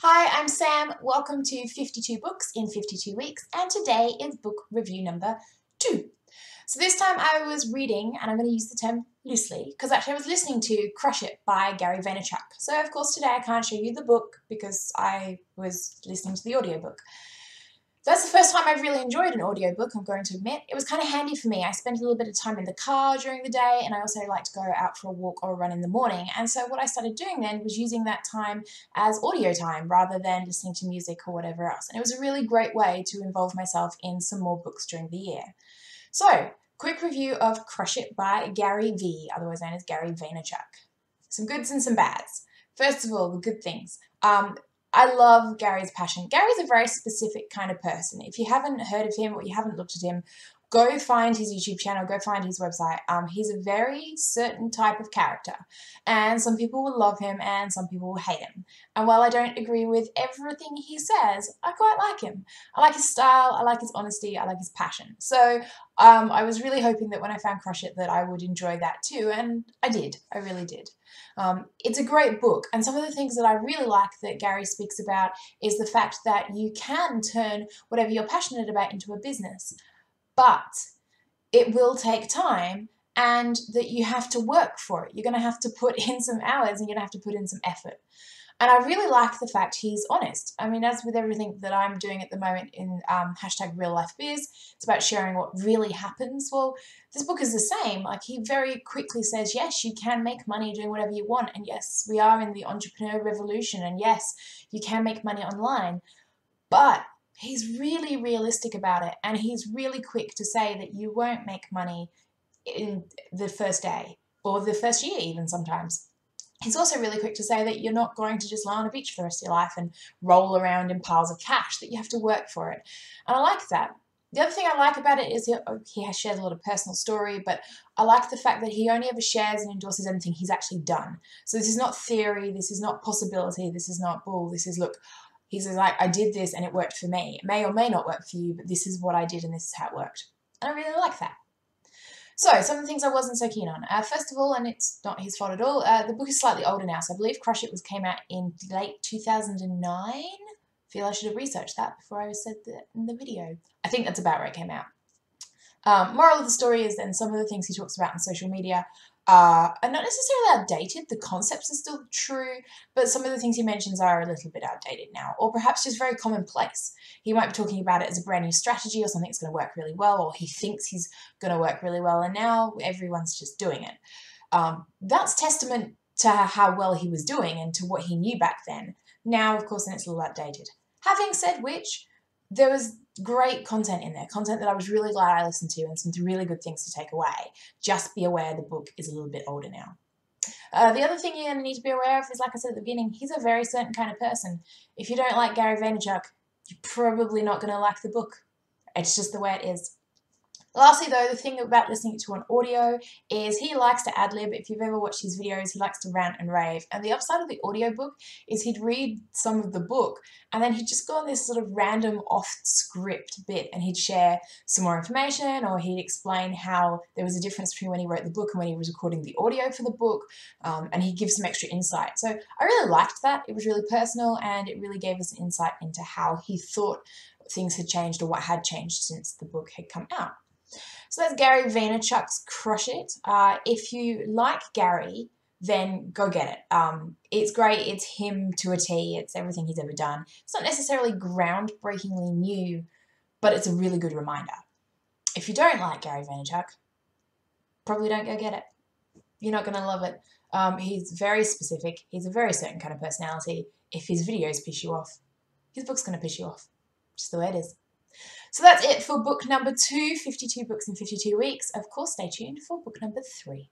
Hi, I'm Sam. Welcome to 52 Books in 52 Weeks, and today is book review number two. So this time I was reading, and I'm going to use the term loosely, because actually I was listening to Crush It by Gary Vaynerchuk. So of course today I can't show you the book because I was listening to the audiobook. That's the first time I've really enjoyed an audiobook, I'm going to admit. It was kind of handy for me. I spent a little bit of time in the car during the day, and I also like to go out for a walk or a run in the morning. And so what I started doing then was using that time as audio time rather than listening to music or whatever else. And it was a really great way to involve myself in some more books during the year. So, quick review of Crush It by Gary V, otherwise known as Gary Vaynerchuk. Some goods and some bads. First of all, the good things. Um, I love Gary's passion. Gary's a very specific kind of person. If you haven't heard of him or you haven't looked at him, go find his YouTube channel, go find his website. Um, he's a very certain type of character, and some people will love him and some people will hate him. And while I don't agree with everything he says, I quite like him. I like his style, I like his honesty, I like his passion. So um, I was really hoping that when I found Crush It that I would enjoy that too, and I did. I really did. Um, it's a great book, and some of the things that I really like that Gary speaks about is the fact that you can turn whatever you're passionate about into a business but it will take time and that you have to work for it. You're going to have to put in some hours and you're going to have to put in some effort. And I really like the fact he's honest. I mean, as with everything that I'm doing at the moment in um, hashtag real life biz, it's about sharing what really happens. Well, this book is the same. Like, he very quickly says, yes, you can make money doing whatever you want. And yes, we are in the entrepreneur revolution. And yes, you can make money online. But he's really realistic about it and he's really quick to say that you won't make money in the first day or the first year even sometimes. He's also really quick to say that you're not going to just lie on a beach for the rest of your life and roll around in piles of cash that you have to work for it. And i like that. The other thing I like about it is he, oh, he has shared a lot of personal story, but I like the fact that he only ever shares and endorses anything he's actually done. So this is not theory, this is not possibility, this is not bull, this is look, he says, like, I did this and it worked for me. It may or may not work for you, but this is what I did and this is how it worked. And I really like that. So, some of the things I wasn't so keen on. Uh, first of all, and it's not his fault at all, uh, the book is slightly older now, so I believe Crush It was came out in late 2009. I feel I should have researched that before I said that in the video. I think that's about where it came out. Um, moral of the story is then some of the things he talks about on social media uh, are not necessarily outdated. The concepts are still true, but some of the things he mentions are a little bit outdated now, or perhaps just very commonplace. He might be talking about it as a brand new strategy or something that's going to work really well, or he thinks he's going to work really well, and now everyone's just doing it. Um, that's testament to how well he was doing and to what he knew back then. Now, of course, then it's a little outdated. Having said which, there was great content in there, content that I was really glad I listened to, and some really good things to take away. Just be aware the book is a little bit older now. Uh, the other thing you're going to need to be aware of is, like I said at the beginning, he's a very certain kind of person. If you don't like Gary Vaynerchuk, you're probably not going to like the book. It's just the way it is. Lastly, though, the thing about listening to an audio is he likes to ad lib. If you've ever watched his videos, he likes to rant and rave. And the upside of the audiobook is he'd read some of the book and then he'd just go on this sort of random off script bit and he'd share some more information or he'd explain how there was a difference between when he wrote the book and when he was recording the audio for the book. Um, and he'd give some extra insight. So I really liked that. It was really personal and it really gave us an insight into how he thought things had changed or what had changed since the book had come out. So that's Gary Vaynerchuk's Crush It. Uh, if you like Gary, then go get it. Um, it's great. It's him to a T. It's everything he's ever done. It's not necessarily groundbreakingly new, but it's a really good reminder. If you don't like Gary Vaynerchuk, probably don't go get it. You're not going to love it. Um, he's very specific. He's a very certain kind of personality. If his videos piss you off, his book's going to piss you off. Just the way it is. So that's it for book number two, 52 books in 52 weeks. Of course, stay tuned for book number three.